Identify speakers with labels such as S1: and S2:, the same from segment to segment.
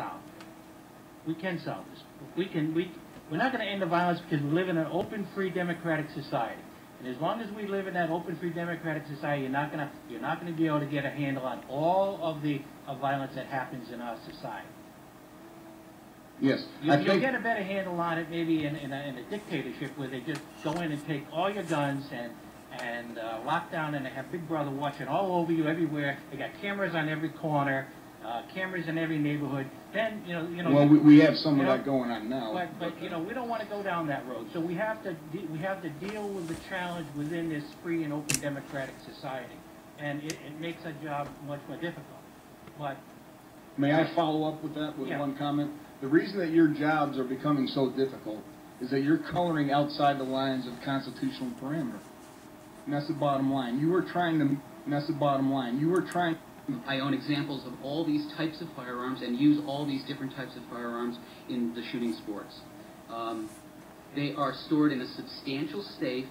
S1: solve. We can solve this. We can, we, we're not gonna end the violence because we live in an open, free, democratic society. And as long as we live in that open, free, democratic society, you're not gonna, you're not gonna be able to get a handle on all of the, of violence that happens in our society.
S2: Yes,
S1: You,
S2: think,
S1: get a better handle on it maybe in, in a, in a dictatorship where they just go in and take all your guns and, and, uh, lock down and they have Big Brother watching all over you everywhere. They got cameras on every corner, uh, cameras in every neighborhood. Then, you know, you know.
S2: well, we, we have some of
S1: know,
S2: that going on now.
S1: But, but, you know, we don't wanna go down that road. So we have to, de- we have to deal with the challenge within this free and open democratic society. And it, it makes our job much more difficult. But,
S2: May I follow up with that with
S1: Yeah.
S2: one comment? The reason that your jobs are becoming so difficult is that you're coloring outside the lines of constitutional parameter. And that's the bottom line. You were trying to, and that's the bottom line. You were trying,
S3: I own examples of all these types of firearms and use all these different types of firearms in the shooting sports. Um, they are stored in a substantial safe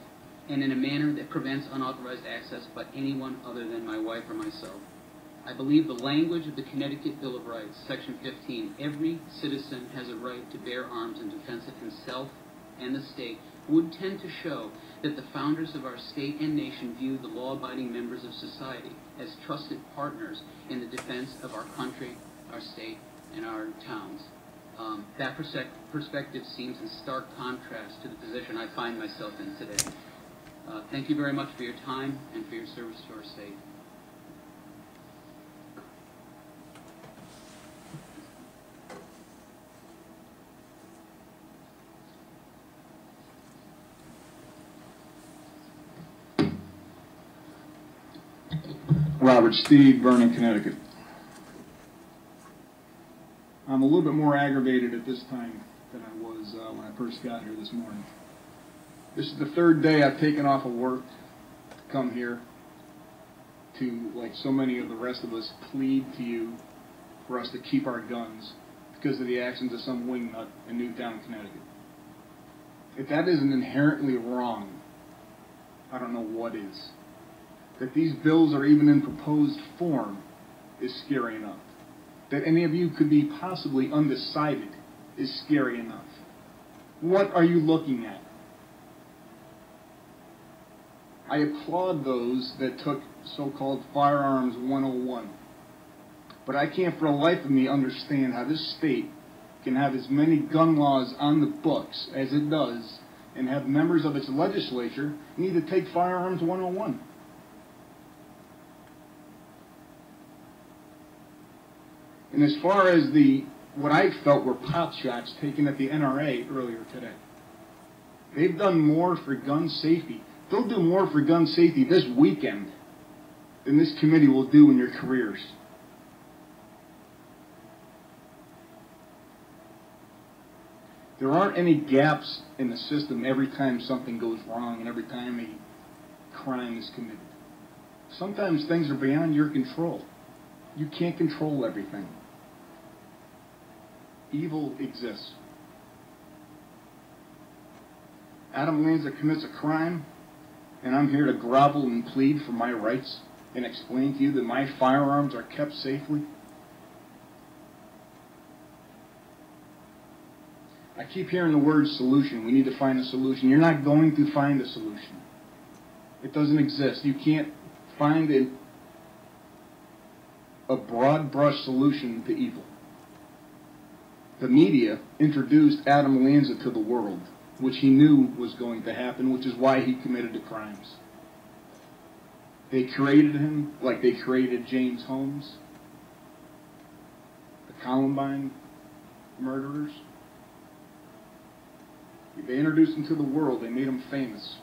S3: and in a manner that prevents unauthorized access by anyone other than my wife or myself. I believe the language of the Connecticut Bill of Rights, Section 15, every citizen has a right to bear arms in defense of himself and the state, would tend to show that the founders of our state and nation viewed the law-abiding members of society as trusted partners in the defense of our country, our state, and our towns. Um, that perspective seems in stark contrast to the position I find myself in today. Uh, thank you very much for your time and for your service to our state.
S2: Robert Steed, Vernon, Connecticut. I'm a little bit more aggravated at this time than I was uh, when I first got here this morning. This is the third day I've taken off of work to come here to, like so many of the rest of us, plead to you for us to keep our guns because of the actions of some wingnut in Newtown, Connecticut. If that isn't inherently wrong, I don't know what is that these bills are even in proposed form is scary enough. That any of you could be possibly undecided is scary enough. What are you looking at? I applaud those that took so-called Firearms 101. But I can't for the life of me understand how this state can have as many gun laws on the books as it does and have members of its legislature need to take Firearms 101. And as far as the what I felt were pot shots taken at the NRA earlier today, they've done more for gun safety. They'll do more for gun safety this weekend than this committee will do in your careers. There aren't any gaps in the system every time something goes wrong and every time a crime is committed. Sometimes things are beyond your control. You can't control everything. Evil exists. Adam Lanza commits a crime, and I'm here to grovel and plead for my rights and explain to you that my firearms are kept safely. I keep hearing the word solution. We need to find a solution. You're not going to find a solution. It doesn't exist. You can't find a, a broad brush solution to evil. The media introduced Adam Lanza to the world, which he knew was going to happen, which is why he committed the crimes. They created him like they created James Holmes, the Columbine murderers. They introduced him to the world. They made him famous.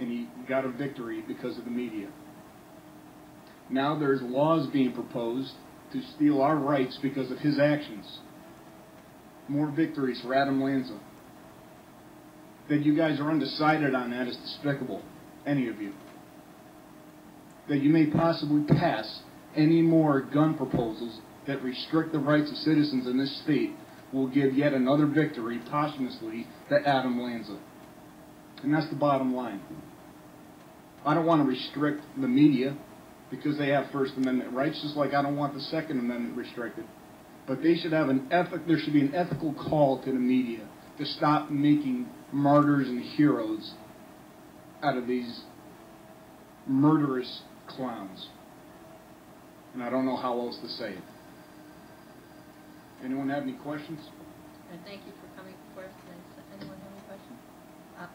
S2: And he got a victory because of the media. Now there's laws being proposed to steal our rights because of his actions. More victories for Adam Lanza. That you guys are undecided on that is despicable. Any of you. That you may possibly pass any more gun proposals that restrict the rights of citizens in this state will give yet another victory posthumously to Adam Lanza. And that's the bottom line. I don't want to restrict the media. Because they have First Amendment rights, just like I don't want the Second Amendment restricted. But they should have an ethic, there should be an ethical call to the media to stop making martyrs and heroes out of these murderous clowns. And I don't know how else to say it. Anyone have any questions?
S4: And thank you for coming before us today. Does anyone have any questions? Uh,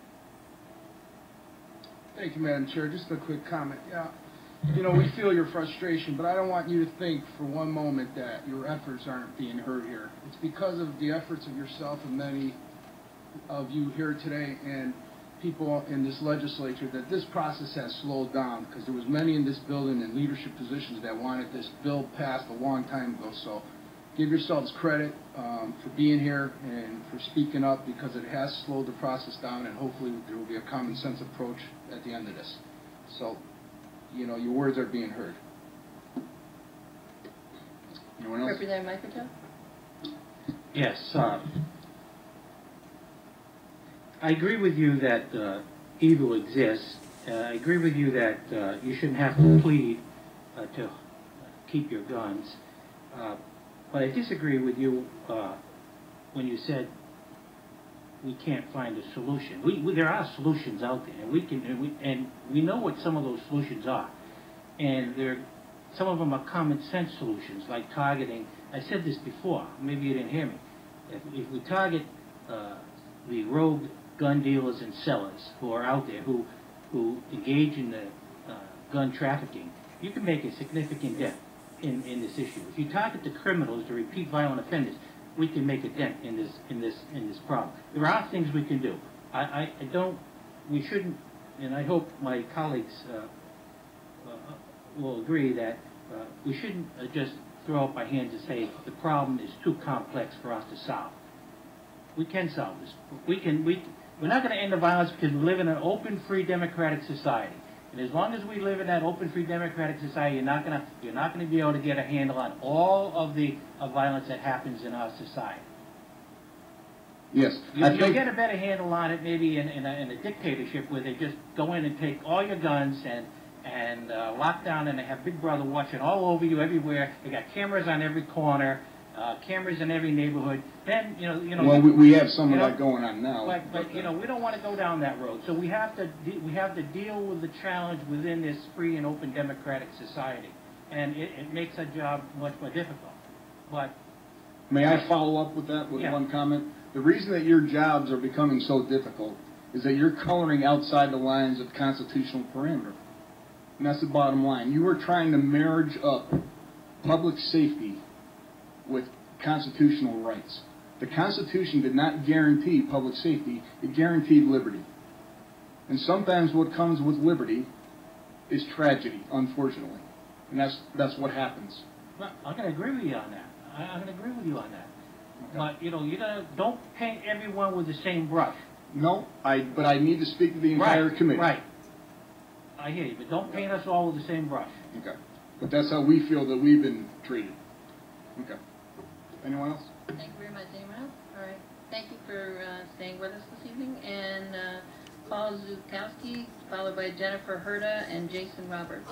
S5: Thank you, Madam Chair. Just a quick comment. Yeah, you know, we feel your frustration, but I don't want you to think for one moment that your efforts aren't being heard here. It's because of the efforts of yourself and many of you here today and people in this legislature that this process has slowed down because there was many in this building in leadership positions that wanted this bill passed a long time ago. So give yourselves credit um, for being here and for speaking up because it has slowed the process down and hopefully there will be a common sense approach at the end of this. So, you know, your words are being heard.
S2: Anyone else?
S4: Representative Michael
S1: Yes, uh, I agree with you that uh, evil exists. Uh, I agree with you that uh, you shouldn't have to plead uh, to keep your guns. Uh, But I disagree with you uh, when you said we can't find a solution. We, we- there are solutions out there, and we can, and we, and we know what some of those solutions are. And there, some of them are common sense solutions, like targeting, I said this before, maybe you didn't hear me. If, if we target, uh, the rogue gun dealers and sellers who are out there, who, who engage in the, uh, gun trafficking, you can make a significant dent in, in this issue. If you target the criminals, the repeat violent offenders, we can make a dent in this, in this, in this problem. There are things we can do. I, I, I don't, we shouldn't, and I hope my colleagues, uh, uh, will agree that uh, we shouldn't uh, just throw up our hands and say the problem is too complex for us to solve. We can solve this. We can. We. We're not going to end the violence because we live in an open, free, democratic society. And as long as we live in that open, free, democratic society, you're not going to. You're not going to be able to get a handle on all of the uh, violence that happens in our society.
S2: Yes.
S1: You,
S2: I
S1: you'll
S2: think,
S1: get a better handle on it maybe in, in, a, in a dictatorship where they just go in and take all your guns and and uh, lock down and they have Big Brother watching all over you everywhere. They got cameras on every corner, uh, cameras in every neighborhood. Then you know you know.
S2: well, we, we have some of that going on now.
S1: But, but you know we don't want to go down that road. So we have to de- we have to deal with the challenge within this free and open democratic society, and it, it makes our job much more difficult. But
S2: May I follow up with that with
S1: Yeah.
S2: one comment? The reason that your jobs are becoming so difficult is that you're coloring outside the lines of constitutional parameter. And that's the bottom line. You are trying to marriage up public safety with constitutional rights. The Constitution did not guarantee public safety, it guaranteed liberty. And sometimes what comes with liberty is tragedy, unfortunately. And that's, that's what happens.
S1: well, I'm going to agree with you on that. I, I'm going to agree with you on that. But you know you don't don't paint everyone with the same brush.
S2: No, I, but I need to speak to the entire
S1: right,
S2: committee.
S1: Right. I hear you, but don't paint us all with the same brush.
S2: Okay. But that's how we feel that we've been treated. Okay. Anyone else?
S4: Thank you very much. Anyone else? All right. Thank you for uh, staying with us this evening. And uh, Paul Zukowski, followed by Jennifer Herda and Jason Roberts.